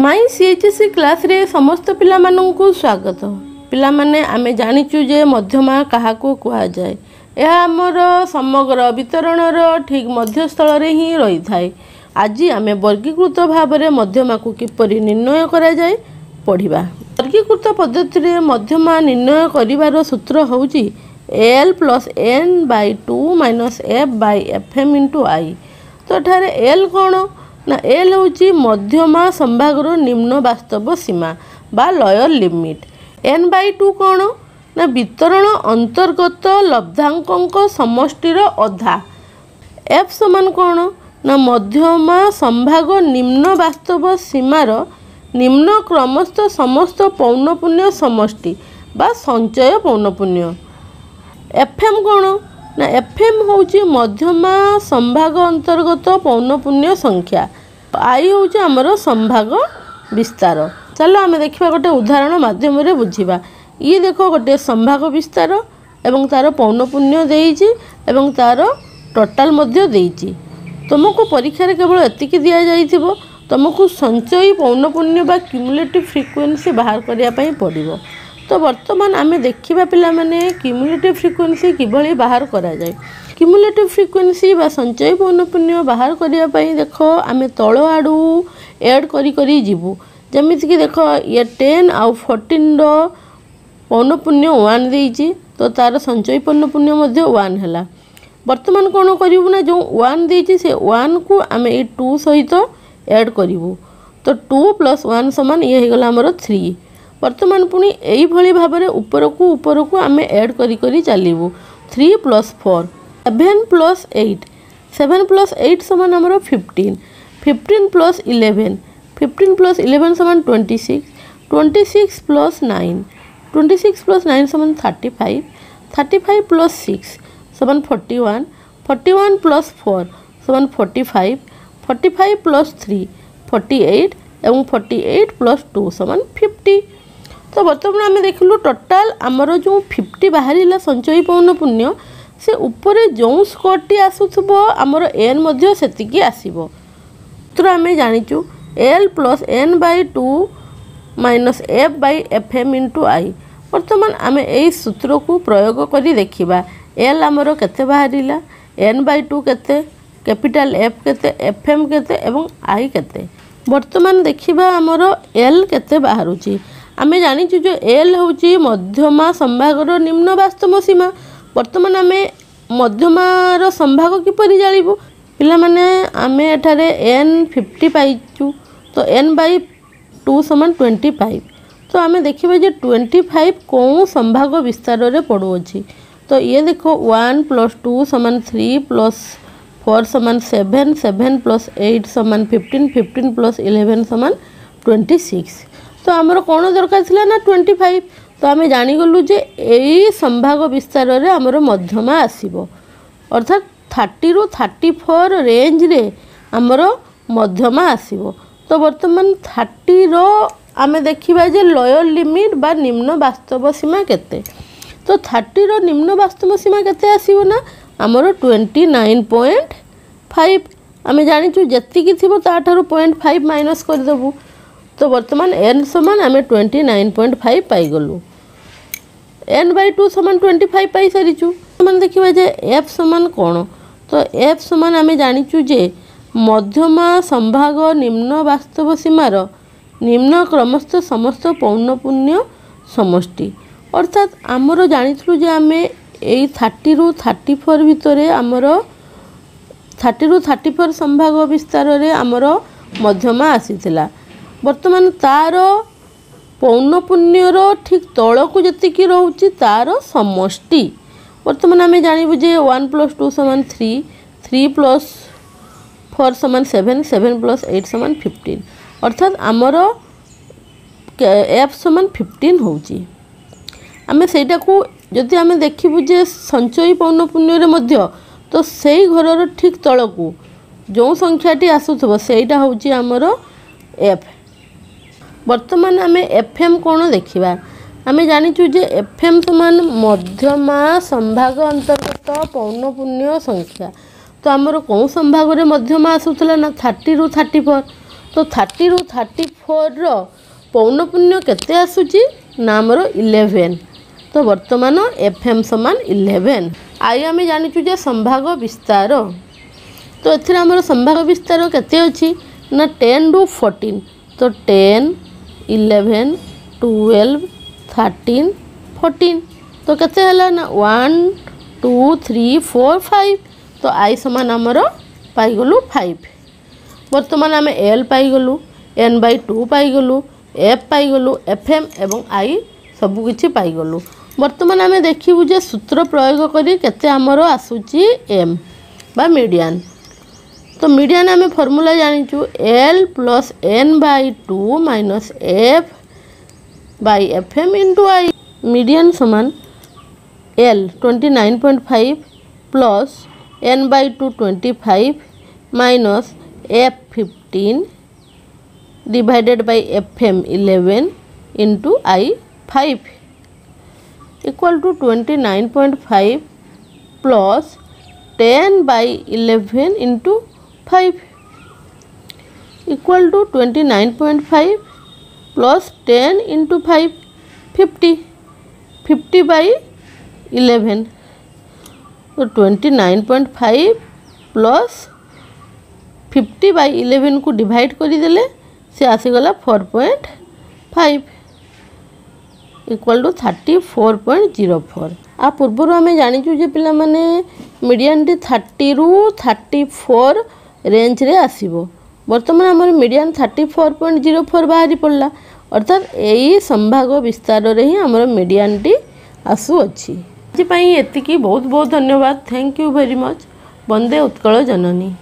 মাই সিএচএসি ক্লাসরে সমস্ত পিলাମାନଙ୍କୁ ସ୍ୱାଗତ ପିଲାମାନେ ଆମେ ଜାଣିଛୁ ଯେ ମଧ୍ୟମା କାହାକୁ କୁହାଯାଏ ଏହା ଆମର ସମଗ୍ର ବିତରଣର ଠିକ୍ ମଧ୍ୟସ୍ଥଳରେ ହିଁ ରହିଥାଏ ଆଜି ଆମେ ବର୍ଗୀକୃତ ଭାବରେ ମଧ୍ୟମାକୁ କିପରି ନିର୍ଣ୍ଣୟ କରାଯାଏ ପଢ଼ିବା ବର୍ଗୀକୃତ ପଦ୍ଧତିରେ ମଧ୍ୟମା ନିର୍ଣ୍ଣୟ କରିବାର ସୂତ୍ର ହେଉଛି L plus N by two minus F by F M into I ତ ଏଠାରେ ଏଲ୍ କ'ଣ ନା ଏ ହେଉଛି ମଧ୍ୟମା ସମ୍ଭାଗର ନିମ୍ନ ବାସ୍ତବ ସୀମା ବା lower limit N by two କ'ଣ ନା ବିତରଣ ଅନ୍ତର୍ଗତ ଲବ୍ଧାଙ୍କଙ୍କ ସମଷ୍ଟିର ଅଧା ଏଫ୍ ସମାନ କ'ଣ ନା ମଧ୍ୟମା ସମ୍ଭାଗ ନିମ୍ନ ବାସ୍ତବ ସୀମାର ନିମ୍ନ କ୍ରମସ୍ଥ ସମସ୍ତ ପୌନପୁଣ୍ୟ ସମଷ୍ଟି ବା ସଞ୍ଚୟ ପୌନପୁଣ୍ୟ ଏଫ୍ଏମ୍ କ'ଣ ନା ଏଫ୍ଏମ୍ ହେଉଛି ମଧ୍ୟମା ସମ୍ଭାଗ ଅନ୍ତର୍ଗତ ପୌନପୁଣ୍ୟ ସଂଖ୍ୟା ଆଇ ହେଉଛି ଆମର ସମ୍ଭାଗ ବିସ୍ତାର ଚାଲ ଆମେ ଦେଖିବା ଗୋଟେ ଉଦାହରଣ ମାଧ୍ୟମରେ ବୁଝିବା ଇଏ ଦେଖ ଗୋଟିଏ ସମ୍ଭାଗ ବିସ୍ତାର ଏବଂ ତା'ର ପୌନପୁଣ୍ୟ ଦେଇଛି ଏବଂ ତା'ର ଟୋଟାଲ୍ ମଧ୍ୟ ଦେଇଛି ତୁମକୁ ପରୀକ୍ଷାରେ କେବଳ ଏତିକି ଦିଆଯାଇଥିବ ତୁମକୁ ସଞ୍ଚୟୀ ପୌନପୁଣ୍ୟ ବା କ୍ୟୁମୁଲେଟିଭ୍ ଫ୍ରିକ୍ୱେନ୍ସି ବାହାର କରିବା ପାଇଁ ପଡ଼ିବ ତ ବର୍ତ୍ତମାନ ଆମେ ଦେଖିବା ପିଲାମାନେ କ୍ୟୁମୁଲେଟିଭ୍ ଫ୍ରିକ୍ୱେନ୍ସି କିଭଳି ବାହାର କରାଯାଏ କ୍ୟୁମୁଲେଟିଭ୍ ଫ୍ରିକ୍ୱେନ୍ସି ବା ସଞ୍ଚୟ ପୌନପୁଣ୍ୟ ବାହାର କରିବା ପାଇଁ ଦେଖ ଆମେ ତଳ ଆଡ଼ୁ ଏଡ଼୍ କରି କରି ଯିବୁ ଯେମିତିକି ଦେଖ ଇଏ ଟେନ୍ ଆଉ ଫୋର୍ଟିନ୍ର ପୌନପୁଣ୍ୟ ୱାନ୍ ଦେଇଛି ତ ତା'ର ସଞ୍ଚୟ ପୌନପୁଣ୍ୟ ମଧ୍ୟ ୱାନ୍ ହେଲା ବର୍ତ୍ତମାନ କ'ଣ କରିବୁ ନା ଯେଉଁ ୱାନ୍ ଦେଇଛି ସେ ୱାନ୍କୁ ଆମେ ଏଇ ଟୁ ସହିତ ଏଡ଼୍ କରିବୁ ତ ଟୁ ପ୍ଲସ୍ ୱାନ୍ ସମାନ ଇଏ ହେଇଗଲା ଆମର ଥ୍ରୀ ବର୍ତ୍ତମାନ ପୁଣି ଏଇଭଳି ଭାବରେ ଉପରକୁ ଉପରକୁ ଆମେ ଏଡ଼୍ କରି କରି ଚାଲିବୁ three plus four seven plus eight seven plus eight সমান আমার fifteen fifteen plus eleven fifteen plus eleven সমান twenty six twenty six plus nine twenty six plus nine সমান thirty five thirty five plus six সমান forty one forty one plus four সমান forty five forty five plus three forty eight এবং forty eight plus two সমান fifty তো বর্তমানে আমি দেখিলু total আমার যে ফিফটি বাহারা সঞ্চয়ী পৌন পুণ্য ସେ ଉପରେ ଯେଉଁ ସ୍କୋର୍ଟି ଆସୁଥିବ ଆମର ଏନ୍ ମଧ୍ୟ ସେତିକି ଆସିବ ସୂତ୍ର ଆମେ ଜାଣିଛୁ L plus N by two minus F by F M into I ବର୍ତ୍ତମାନ ଆମେ ଏଇ ସୂତ୍ରକୁ ପ୍ରୟୋଗ କରି ଦେଖିବା ଏଲ୍ ଆମର କେତେ ବାହାରିଲା ଏନ୍ ବାଇ ଟୁ କେତେ କ୍ୟାପିଟାଲ ଏଫ୍ କେତେ ଏଫ୍ ଏମ୍ କେତେ ଏବଂ ଆଇ କେତେ ବର୍ତ୍ତମାନ ଦେଖିବା ଆମର ଏଲ୍ କେତେ ବାହାରୁଛି ଆମେ ଜାଣିଛୁ ଯେ ଏଲ୍ ହେଉଛି ମଧ୍ୟମା ସମ୍ଭାଗର ନିମ୍ନ ବାସ୍ତବ ସୀମା बर्तमान आम मध्यमार संभाग किपर जाबू पाने आम एठार एन फिफ्टी पाइचु तो एन बै टू सामान ट्वेंटी फाइव तो आम देखिए जो ट्वेंटी फाइव कौ संभाग विस्तार में पड़ुअ तो ये देखो वन प्लस टू सामान थ्री प्लस फोर सामान सेभेन सेभेन प्लस एट सामान फिफ्टन फिफ्टन प्लस इलेवेन सामान ट्वेंटी सिक्स तो आमर कौन दरकार ना ट्वेंटी फाइव ତ ଆମେ ଜାଣିଗଲୁ ଯେ ଏଇ ସମ୍ଭାଗ ବିସ୍ତାରରେ ଆମର ମଧ୍ୟମା ଆସିବ ଅର୍ଥାତ୍ ଥାର୍ଟିରୁ ଥାର୍ଟି ଫୋର୍ ରେଞ୍ଜରେ ଆମର ମଧ୍ୟମା ଆସିବ ତ ବର୍ତ୍ତମାନ ଥାର୍ଟିର ଆମେ ଦେଖିବା ଯେ ଲୟର ଲିମିଟ୍ ବା ନିମ୍ନ ବାସ୍ତବ ସୀମା କେତେ ତ ଥାର୍ଟିର ନିମ୍ନ ବାସ୍ତବ ସୀମା କେତେ ଆସିବ ନା ଆମର ଟ୍ୱେଣ୍ଟି ନାଇନ୍ ପଏଣ୍ଟ ଫାଇଭ୍ ଆମେ ଜାଣିଛୁ ଯେତିକି ଥିବ ତାଠାରୁ ପଏଣ୍ଟ ଫାଇଭ୍ ମାଇନସ୍ କରିଦେବୁ ତ ବର୍ତ୍ତମାନ ଏନ୍ ସମାନ ଆମେ ଟ୍ୱେଣ୍ଟି ନାଇନ୍ ପଏଣ୍ଟ ଫାଇଭ୍ ପାଇଗଲୁ এন বাই টু সমান টোয়েন্টি ফাইভ পাইসারিছু মানে দেখবা যে এফ সমান কোণ তো এফ সমান আমি জাঁচু যে মধ্যমা সম্ভাগ নিম্ন বাস্তব সীমার নিম্ন ক্রমস্থ সমস্ত পৌনপুণ্য সমষ্টি অর্থাৎ আমার জাঁথু যে আমি এই থার্টি রু থার্টি ফোর ভিতরে আমার থার্টি রু থার্টি ফোর সম্ভাগ বিস্তারের আমার মধ্যমা আসিলা বর্তমান তার पौन पौनपुण्यर ठीक तल को जी रोच तार समि बर्तमान आम जानवू जे वन प्लस टू सामान थ्री थ्री प्लस फोर सामान सेभेन सेभेन प्लस एट सामान फिफ्टन अर्थात आमर एफ सामान फिफ्टन होमें सेटा को जदि आम देखे संचयी पौन पौनपुण्य तो से घर ठीक तल को जो संख्याटी आसूब से हूँ आमर एफ ବର୍ତ୍ତମାନ ଆମେ ଏଫ୍ ଏମ୍ କ'ଣ ଦେଖିବା ଆମେ ଜାଣିଛୁ ଯେ ଏଫ୍ ଏମ୍ ସମାନ ମଧ୍ୟମା ସମ୍ଭାଗ ଅନ୍ତର୍ଗତ ପୌନଃପୁଣ୍ୟ ସଂଖ୍ୟା ତ ଆମର କେଉଁ ସମ୍ଭାଗରେ ମଧ୍ୟମା ଆସୁଥିଲା ନା ଥାର୍ଟିରୁ ଥାର୍ଟି ଫୋର୍ ତ ଥାର୍ଟିରୁ ଥାର୍ଟି ଫୋର୍ର ପୌନଃପୁଣ୍ୟ କେତେ ଆସୁଛି ନା ଆମର ଇଲେଭେନ୍ ତ ବର୍ତ୍ତମାନ ଏଫ୍ ଏମ୍ ସମାନ ଇଲେଭେନ୍ ଆଉ ଆମେ ଜାଣିଛୁ ଯେ ସମ୍ଭାଗ ବିସ୍ତାର ତ ଏଥିରେ ଆମର ସମ୍ଭାଗ ବିସ୍ତାର କେତେ ଅଛି ନା ଟେନ୍ରୁ ଫୋର୍ଟିନ୍ ତ ten eleven twelve thirteen fourteen તો કેତେ ହେଲା ନା one two three four five ତ ଆଇ ସମାନ ଆମର ପାଇଗଲୁ ଫାଇଭ୍ ବର୍ତ୍ତମାନ ଆମେ ଏଲ୍ ପାଇଗଲୁ ଏନ୍ ବାଇ ଟୁ ପାଇଗଲୁ ଏଫ୍ ପାଇଗଲୁ ଏଫ୍ ଏମ୍ ଏବଂ ଆଇ ସବୁକିଛି ପାଇଗଲୁ ବର୍ତ୍ତମାନ ଆମେ ଦେଖିବୁ ଯେ ସୂତ୍ର ପ୍ରୟୋଗ କରି କେତେ ଆମର ଆସୁଛି ଏମ୍ ବା ମିଡ଼ିଆନ୍ तो मीडियान आम फर्मूला जाचु L plus N by two minus F by F M into I median सामान L twenty nine point five plus N by two twenty five minus F fifteen divided by F M eleven into I five equal to twenty nine point five plus ten by eleven into five equal to twenty nine point five plus ten into five fifty fifty by eleven तो twenty nine point five plus fifty by eleven को divide करदे से आसीगला four point five equal to thirty four point zero four आ पूर्वर आम जाचु पे मीडियन थर्टी रु थर्टी फोर রেঞ্জরে আসিব বর্তমান আমার median thirty four point zero four বাহারি পড়লা অর্থাৎ এই সম্ভাগ বিস্তারে ହିଁ আমার মিডিয়ানটি ଆସୁଅଛି ଆଜି ପାଇଁ ଏତିକି ବହୁତ ବହୁତ ଧନ୍ୟବାଦ ଥ୍ୟାଙ୍କ ୟୁ ଭେରି ମଚ୍ ବନ୍ଦେ ଉତ୍କଳ ଜନନୀ